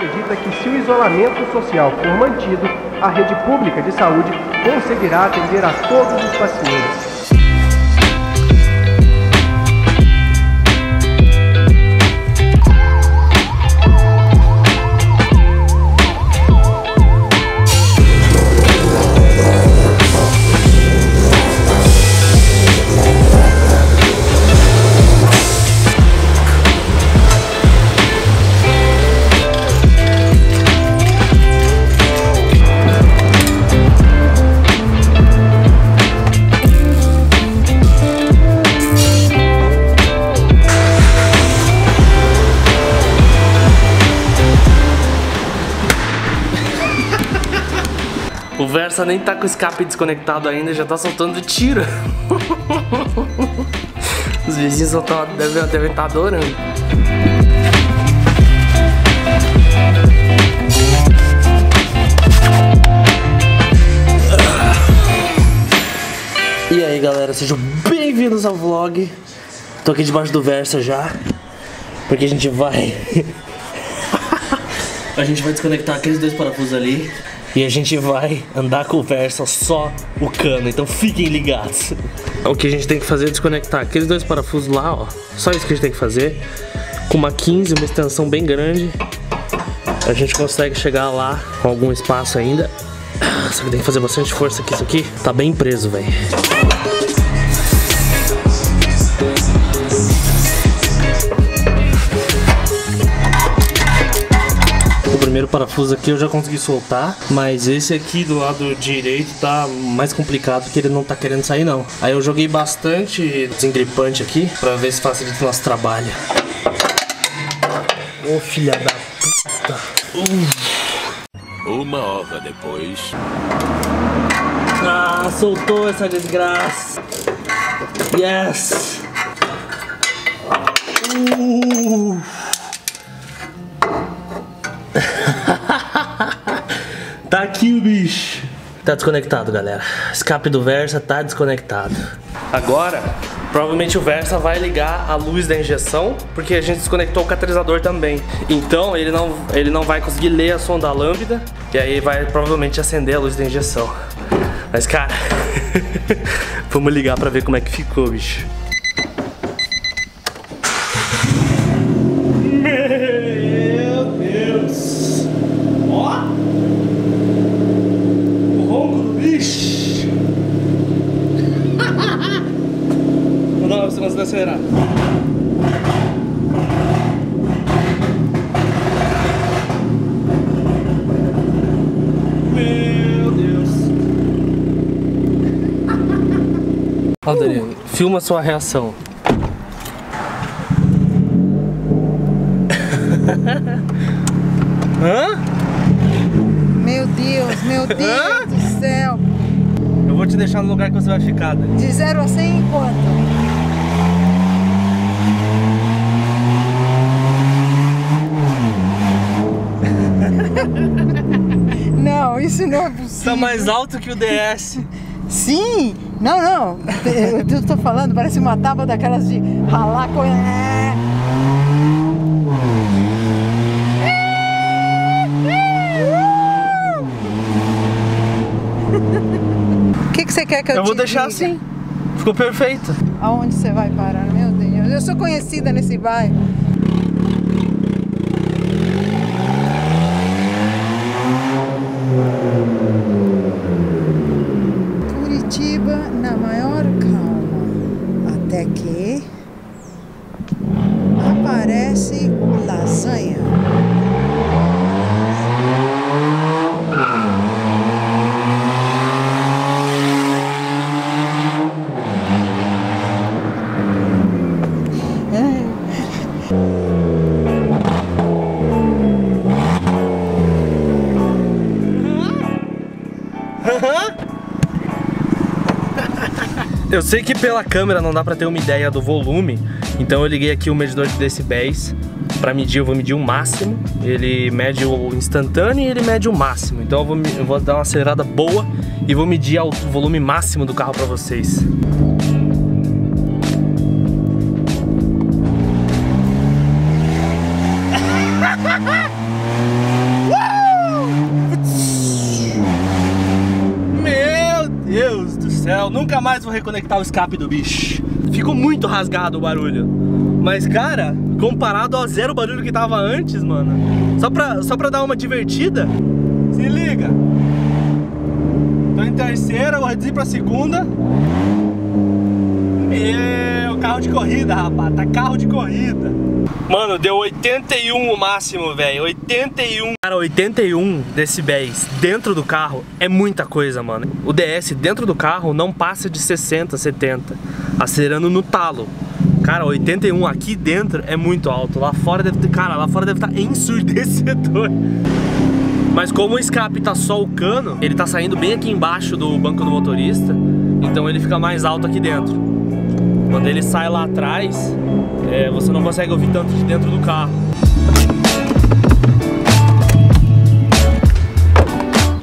acredita que se o isolamento social for mantido, a rede pública de saúde conseguirá atender a todos os pacientes. Versa nem tá com o escape desconectado ainda, já tá soltando tiro. Os vizinhos tão, devem estar tá adorando. E aí galera, sejam bem-vindos ao vlog. Tô aqui debaixo do Versa já, porque a gente vai... a gente vai desconectar aqueles dois parafusos ali e a gente vai andar com o Versa só o cano, então fiquem ligados. O que a gente tem que fazer é desconectar aqueles dois parafusos lá, ó. Só isso que a gente tem que fazer. Com uma 15, uma extensão bem grande, a gente consegue chegar lá com algum espaço ainda. Só que tem que fazer bastante força aqui, isso aqui tá bem preso, velho. Parafuso aqui eu já consegui soltar, mas esse aqui do lado direito tá mais complicado porque ele não tá querendo sair não. Aí eu joguei bastante desengripante aqui pra ver se facilita o nosso trabalho. Ô filha da puta. Uma hora depois. Ah, soltou essa desgraça. Yes. Uh. Tá aqui o bicho. Tá desconectado, galera. Escape do Versa tá desconectado. Agora, provavelmente o Versa vai ligar a luz da injeção, porque a gente desconectou o catalisador também. Então, ele não, ele não vai conseguir ler a som da lâmpada, e aí vai provavelmente acender a luz da injeção. Mas, cara, vamos ligar pra ver como é que ficou, bicho. Acelerar. Meu Deus! Daniel, filma a sua reação. Hã? Meu Deus, meu Deus do céu. Eu vou te deixar no lugar que você vai ficar, Dani. De 0 a 100 em quanto? Não, isso não é possível. Tá mais alto que o DS. Sim! Não, não. Eu eu tô falando, parece uma tábua daquelas de ralar coisa. O que, que você quer que eu Eu vou deixar diga? assim. Ficou perfeito. Aonde você vai parar? Meu Deus, eu sou conhecida nesse bairro. Eu sei que pela câmera não dá pra ter uma ideia do volume, então eu liguei aqui o medidor de decibéis pra medir, eu vou medir o máximo. Ele mede o instantâneo e ele mede o máximo. Então eu vou, eu vou dar uma acelerada boa e vou medir o volume máximo do carro pra vocês. Mais vou reconectar o escape do bicho. Ficou muito rasgado o barulho. Mas, cara, comparado ao zero barulho que tava antes, mano. Só pra, só pra dar uma divertida, se liga. Tô em terceira, vou reduzir pra segunda. Meu, carro de corrida, rapaz. Tá carro de corrida. Mano, deu 81 o máximo, velho. 81. Cara, 81 decibéis dentro do carro é muita coisa, mano. O DS dentro do carro não passa de 60, 70. Acelerando no talo. Cara, 81 aqui dentro é muito alto. Lá fora deve ter, cara, lá fora deve estar ensurdecedor. Mas como o escape tá só o cano, ele tá saindo bem aqui embaixo do banco do motorista, então ele fica mais alto aqui dentro. Quando ele sai lá atrás, é, você não consegue ouvir tanto de dentro do carro.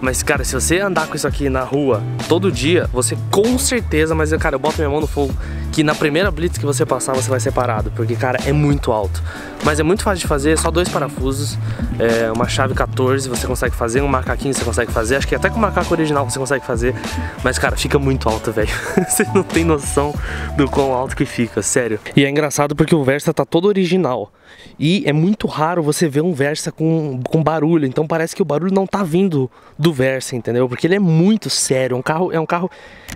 Mas, cara, se você andar com isso aqui na rua todo dia, você com certeza, mas, cara, eu boto minha mão no fogo, que na primeira blitz que você passar, você vai ser parado, porque, cara, é muito alto. Mas é muito fácil de fazer, só dois parafusos, é, uma chave 14 você consegue fazer, um macaquinho você consegue fazer, acho que até com o macaco original você consegue fazer, mas, cara, fica muito alto, velho. você não tem noção do quão alto que fica, sério. E é engraçado porque o Versa tá todo original. E é muito raro você ver um Versa com, com barulho, então parece que o barulho não tá vindo do Versa, entendeu? Porque ele é muito sério, é um carro, é um carro,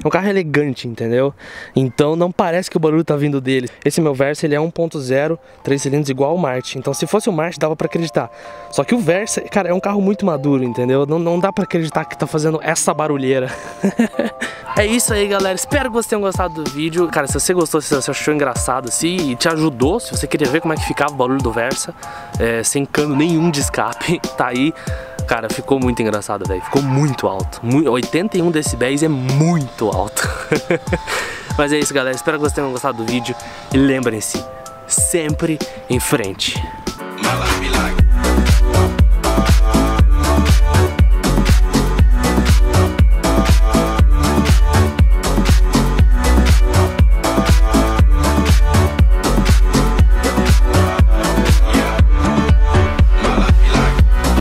é um carro elegante, entendeu? Então não parece que o barulho tá vindo dele. Esse meu Versa, ele é 1.0, 3 cilindros igual ao Marte. Então se fosse o Marte dava para acreditar. Só que o Versa, cara, é um carro muito maduro, entendeu? Não, não dá para acreditar que tá fazendo essa barulheira. é isso aí, galera. Espero que vocês tenham gostado do vídeo. Cara, se você gostou, se você achou engraçado, se te ajudou, se você queria ver como é que ficava barulho do Versa, é, sem cano nenhum de escape, tá aí. Cara, ficou muito engraçado, velho. Ficou muito alto. 81 decibéis é muito alto. Mas é isso, galera. Espero que vocês tenham gostado do vídeo. E lembrem-se, sempre em frente.